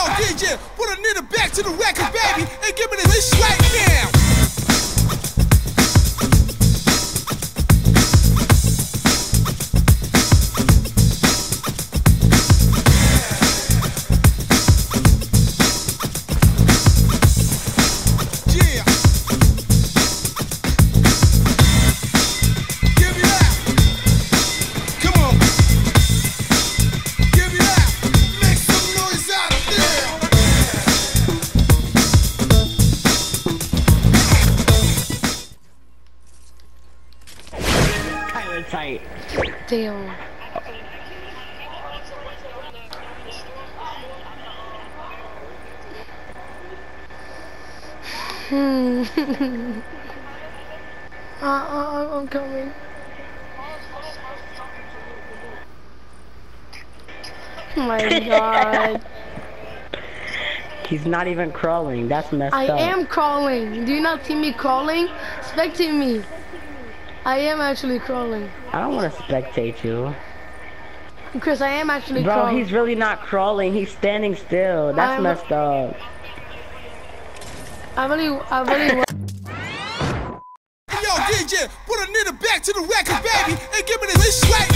Yeah, put a nigga back to the record, baby, and give me this right now. Kinda. Damn. Hmm. uh, uh, I'm coming. Oh my god. He's not even crawling. That's messed I up. I am crawling. Do you not see me crawling? Spectate me. I am actually crawling. I don't want to spectate you. Chris, I am actually Bro, crawling. he's really not crawling. He's standing still. That's I'm, messed up. I really, I really want... Yo, DJ, put a back to the record, baby, and give me this.